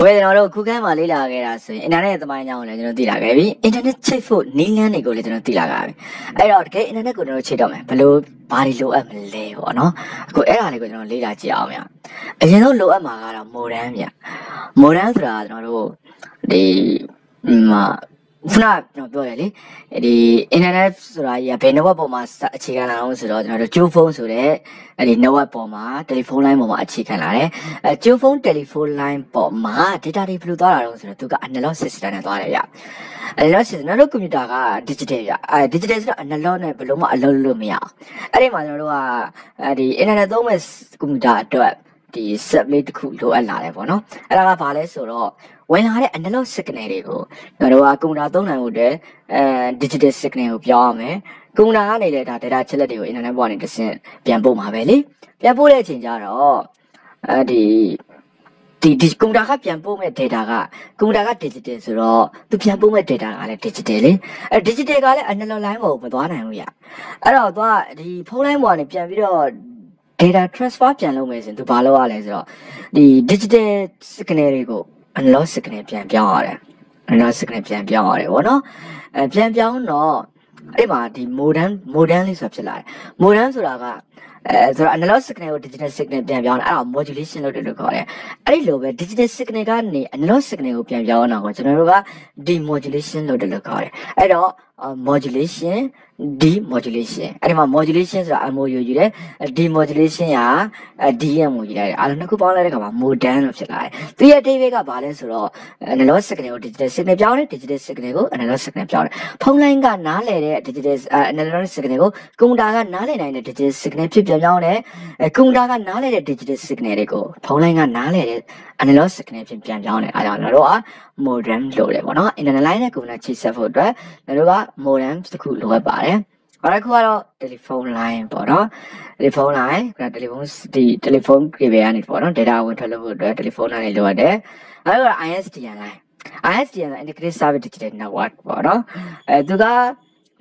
ဝယ်ကျွန်တော်တို့ခုကမ်းမှာလေ့လာခဲ့တာဆိုရင်အင်တာနက်သမိုင်းကြောင်းကိုလည်းကျွန်တော်သိလာခဲ့ပြီအင်တာနက်ချိတ်ဖို့နည်းလမ်းတွေကိုလည်းကျွန်တော်သိလာခဲ့ပြီအဲ့တော့တကယ်အင်တာနက်ကိုကျွန်တော်ချိတ်တော့မယ်ဘယ်လိုဘာတွေလိုအပ်မလဲပေါ့နော်အခုအဲ့ဒါလေးကိုကျွန်တော်လေ့လာကြည့်အောင်ဗျအရင်ဆုံးလိုအပ်မှာကတော့မိုဒန်ဗျမိုဒန်ဆိုတာကျွန်တော်တို့ဒီမှာ ခုနကျွန်တော်ပြောရလေဒီ internet ဆိုတာကြီးကဘယ် network ပေါ်မှာအခြေခံလာအောင်ဆိုတော့ကျွန်တော်တို့ Joe phone ဆိုတဲ့အဲ့ဒီ network ပေါ်မှာ telephone line ပေါ်မှာအခြေခံလာတယ်အဲ Joe phone telephone line ပေါ်မှာ data တွေဘယ်လိုသွားတာလဲဆိုတော့သူက analog system နဲ့သွားတယ်ဗျ analog system တို့ကွန်ပျူတာက digital ဗျအဲ digital ဆိုတော့ analog နဲ့ဘယ်လိုမှအလုပ်လုပ်လို့မရအောင်အဲ့ဒီမှာကျွန်တော်တို့ကအဲဒီ internet သုံးမဲ့ကွန်ပျူတာအတွက် ဒီ set လေးတစ်ခုလိုအပ်လာတယ်ပေါ့နော်အဲ့ဒါကဘာလဲဆိုတော့ဝင်လာတဲ့ analog signal တွေကိုကျွန်တော်တို့ကကွန်ပျူတာသုံးနိုင်ဖို့အတွက်အဲ digital signal ကိုပြောင်းရမယ်ကွန်ပျူတာကနေလည်းဒါ data ချက်လက်တွေကို internet ပေါ်ကနေတစ်ဆင့်ပြန်ပို့မှာပဲလေပြန်ပို့တဲ့အချိန်ကျတော့အဲဒီဒီဒီကွန်ပျူတာကပြန်ပို့မဲ့ data ကကွန်ပျူတာက digital ဆိုတော့သူပြန်ပို့မဲ့ data ကလည်း digital လေအဲ digital ကလည်း analog line ပေါ်မသွားနိုင်ဘူးရအဲ့တော့သူကဒီဖုန်း line ပေါ်ကနေပြန်ပြီးတော့ data transfer ပြန်လုပ်မယ်ဆိုရင်သူဘာလုပ်ရလဲဆိုတော့ဒီ digital signal တွေကို analog signal ပြန်ပြောင်းရတယ် analog signal ပြန်ပြောင်းရတယ်ဗောနော်အဲပြန်ပြောင်းတော့အဲ့မှာဒီ modem modem လေးဆိုတာဖြစ်လာတယ် modem ဆိုတာက အဲဆိုတော့ analog signal ကို digital signal ပြန်ပြောင်းတာအဲ့ဒါ modulation လုပ်တယ်လို့ခေါ်တယ်အဲ့ဒီလိုပဲ digital signal ကနေ analog signal ကိုပြန်ပြောင်းအောင်ကျွန်တော်တို့က demodulation လုပ်တယ်လို့ခေါ်တယ်အဲ့တော့ modulation demodulation အဲ့ဒီမှာ modulation ဆိုတာ MO ယူယူတယ် demodulation က DM ကိုယူလိုက်တယ်အဲ့လိုနှစ်ခုပေါင်းလိုက်တဲ့အခါမှာ modern လို့ဖြစ်လာတယ်သူရဲ့ data ကဘာလဲဆိုတော့ analog signal ကို digital signal ပြောင်းတယ် digital signal ကို analog signal ပြောင်းတယ်ဖုန်းလိုင်းကနားလည်တဲ့ digital analog signal ကိုကွန်ပျူတာကနားလည်နိုင်တဲ့ digital signal ဖြစ်ပြန်ပြောင်းတယ်ကွန်ပျူတာကနားလည်တဲ့ digital signal တွေကိုဖုန်းလိုင်းကနားလည်တဲ့ analog signal ဖြစ်ပြန်ပြောင်းတယ်အဲဒါကြောင့်ကျွန်တော်တို့က modem လို့တယ်ပေါ့နော် internet line နဲ့ကွန်ပျူတာချိတ်ဆက်ဖို့အတွက်ကျွန်တော်တို့က modem တစ်ခုလိုအပ်ပါတယ်ဘာတစ်ခုကတော့ telephone line ပေါ့နော် telephone line က telephone ဒီ telephone cable ကနေပေါ့နော် data ဝင်ထွက်လို့ဖို့အတွက် telephone line လိုအပ်တယ်အဲဒါက ISDN line ISDN integrated service digital network ပေါ့နော်အဲသူက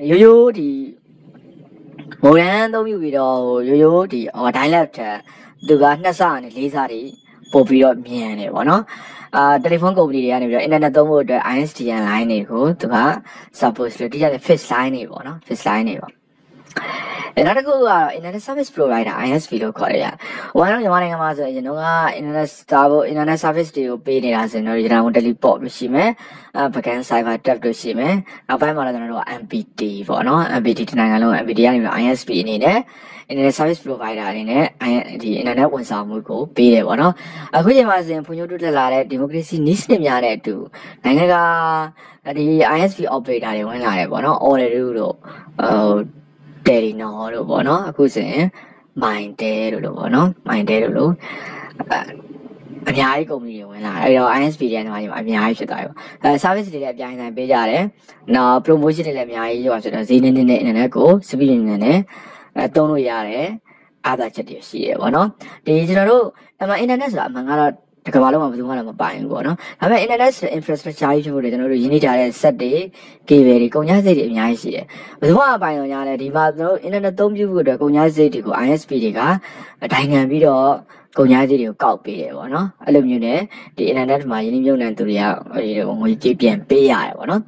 ရိုးရိုးဒီ မိုရန်သုံးပြီးတော့ရိုးရိုးဒီ dialect သူကနှစ်ဆနဲ့လေးဆတွေပို့ပြီးတော့မြန်တယ်ပေါ့နော်အာတယ်လီဖုန်းကုမ္ပဏီတွေကနေပြီးတော့ internet သုံးဖို့အတွက် ISDN line တွေကိုသူက support လုပ်တရားတဲ့ fixed line တွေပေါ့နော် fixed line တွေပေါ့အဲ နောက်တစ်ခုကတော့ internet service provider ISP လို့ခေါ်ရတယ်။ဝါတော့မြန်မာနိုင်ငံမှာဆိုရင်တော့က internet star ဖို့ internet service တွေကိုပေးနေတာဆိုရင်တော့ရန်ကုန် teleport လို့ရှိမယ်။အဲ backend cyber tab လို့ရှိမယ်။နောက်ပိုင်းမှာလည်းကျွန်တော်တို့က MPT ပေါ့နော်။ MPT ဒီနိုင်ငံလုံး MPT ကနေပြီး ISP အနေနဲ့ internet service provider အနေနဲ့ဒီ internet ဝန်ဆောင်မှုကိုပေးတယ်ပေါ့နော်။အခုချိန်မှာဆိုရင်ဖွံ့ဖြိုးတိုးတက်လာတဲ့ democracy နည်းစနစ်များတဲ့အတူနိုင်ငံကဒီ ISP operator တွေဝင်လာတယ်ပေါ့နော်။ order တို့ဟို တယ်ရီနော်တို့ပေါ့နော်အခုဆိုရင်မိုင်တဲတို့လို့ပေါ့နော်မိုင်တဲတို့လို့အများကြီးကုမ္ပဏီတွေဝင်လာတယ်အဲ့တော့ ISP တွေကနေအများကြီးဖြစ်သွားပြီပေါ့အဲ service တွေလည်းအပြိုင်ဆိုင်ပေးကြတယ်နောက် promotion တွေလည်းအများကြီးရောဆိုတော့ဈေးနည်းနည်းနဲ့ internet ကို speed နည်းနည်းနဲ့အဲတုံးလို့ရတယ်အားသာချက်တွေရှိရပေါ့နော်ဒီကျွန်တော်တို့အမှ internet ဆိုတာအမှန်ကတော့ တကဘာလုံးမှာဘယ်သူမှလည်းမပိုင်ဘူးပေါ့နော်ဒါပေမဲ့ internet infrastructure ကြီးဖြစ်ဖို့လည်းကျွန်တော်တို့ရင်းနှီးကြတဲ့ set တွေ cable တွေကုန်ကျစရိတ်တွေအများကြီးရှိတယ်ဘယ်သူမှမပိုင်တော့ညာလဲဒီမှာကျွန်တော်တို့ internet သုံးပြုဖို့အတွက်ကုန်ကျစရိတ်တွေကို ISP တွေကဒိုင်ငံပြီးတော့ကုန်ကျစရိတ်တွေကိုကောက်ပေးတယ်ပေါ့နော်အဲ့လိုမျိုးနဲ့ဒီ internet မှာရင်းနှီးမြှုပ်နှံသူတွေကငွေကြေးပြန်ပေးရတယ်ပေါ့နော်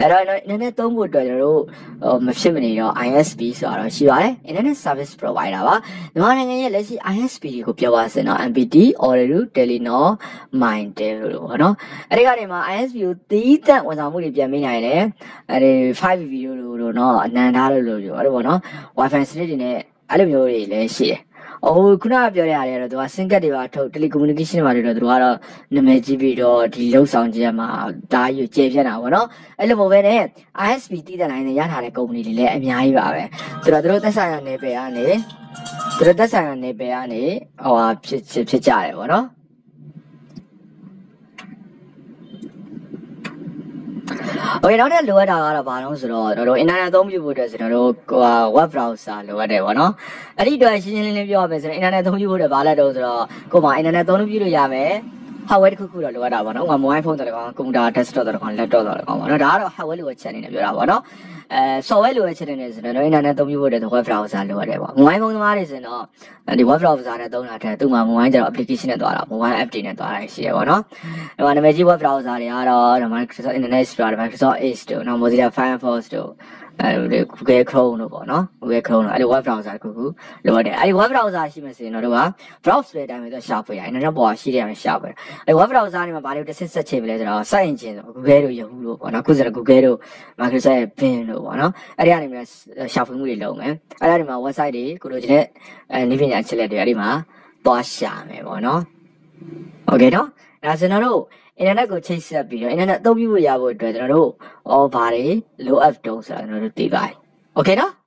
အဲ့တော့ internet သုံးဖို့အတွက်ကျွန်တော်တို့ဟိုမဖြစ်မနေတော့ ISP ဆိုတာတော့ရှိပါတယ် internet service provider ပါမြန်မာနိုင်ငံရဲ့လက်ရှိ ISP တွေကိုပြောပါစင်တော့ MPT, Ooredoo, Telenor, Mytel လို့ပေါ့နော်အဲ့ဒီကနေမှာ ISP ကိုသီးသန့်ဝန်ဆောင်မှုတွေပြန်ပေးနိုင်တယ်အဲ့ဒီ 5V တို့လို့တော့အနန္တလို့လို့ပြောအဲ့လိုပေါ့နော် Wi-Fi စနစ်တွေနဲ့အဲ့လိုမျိုးတွေလည်းရှိတယ်။ အိုးခုနကပြောရရတယ်တော့သူကစင်ကတ်တွေပါထုတ် telecommunication တွေတော့သူတို့ကတော့နာမည်ကြီးပြီးတော့ဒီလောက်ဆောင်ကြီးမှာဒါကြီးကျေပြတ်တာပေါ့နော်။အဲ့လိုမျိုးပဲနဲ့ ISP တည်တဲ့ line နဲ့ရထားတဲ့ကုမ္ပဏီတွေလည်းအများကြီးပါပဲ။ဆိုတော့သူတို့သက်ဆိုင်ရာနယ်ပယ်ကနေသူတို့သက်ဆိုင်ရာနယ်ပယ်ကနေဟိုဟာဖြစ်ဖြစ်ကြတယ်ပေါ့နော်။ โอเคနောက်ထပ်လိုအပ်တာကတော့ဘာလို့ဆိုတော့တို့ internet အသုံးပြုဖို့အတွက်ဆိုတော့တို့ဟို web browser လိုအပ်တယ်ဗောနော်အဲ့ဒီအတွက်ရှင်းရှင်းလင်းလင်းပြောရမယ်ဆိုတော့ internet အသုံးပြုဖို့အတွက်ဘာလဲတော့ဆိုတော့ကိုယ်မှာ internet အသုံးပြုလို့ရမယ် hardware တစ်ခုခုတော့လိုအပ်တာပေါ့နော်ဥပမာ mobile phone တော့လည်းကောင်း computer desktop တော့လည်းကောင်း laptop တော့လည်းကောင်းပေါ့နော်ဒါကတော့ hardware လိုအပ်ချက်အနေနဲ့ပြောတာပေါ့နော်အဲ software လိုအပ်ချက်အနေနဲ့ဆိုတော့ internet သုံးပြီးဖို့တဲ့ web browser လိုရတယ်ပေါ့ mobile phone သမားတွေဆိုရင်တော့ဒီ web browser နဲ့သုံးတာတဲ့သူ့မှာ mobile ကျတော့ application နဲ့သွားတာ mobile app တွေနဲ့သွားတာရှိရပေါ့နော်ဒီမှာနာမည်ကြီး web browser တွေကတော့ Microsoft Internet Explorer Microsoft Edge တို့နော် Mozilla Firefox တို့ အဲ Google Chrome တို့ပေါ့နော် Google Chrome တို့အဲ့ဒီ web browser တစ်ခုခုလိုအပ်တယ်အဲ့ဒီ web browser ရှိမှဆိုရင်တော့တို့က browse တဲ့အတိုင်းပဲသူရှာဖွေရတယ် internet ပေါ်ရှိတဲ့အတိုင်းရှာဖွေအဲ့ web browser တွေမှာဘာလို့တစ်ဆင့်ဆက်ချေပြီလဲဆိုတော့ search engine ဆို Google တို့ Yahoo တို့ပေါ့နော်ခုဆိုတော့ Google တို့ Microsoft ရဲ့ Bing တို့ပေါ့နော်အဲ့ဒီကနေပြီးရှာဖွေမှုတွေလုပ်မယ်အဲ့ဒါဒီမှာ website တွေကိုလိုချင်တဲ့အဲနည်းပညာအချက်လက်တွေအဲ့ဒီမှာသွားရှာမယ်ပေါ့နော် Okay နော်ဒါဆိုတော့ တို့ internet ကိုချိတ်ဆက်ပြီးတော့ internet အသုံးပြုလို့ရဖို့အတွက်ကျွန်တော်တို့ all ဘာတွေလိုအပ်တုံးဆိုတာကျွန်တော်တို့သိပါတယ် Okay နော်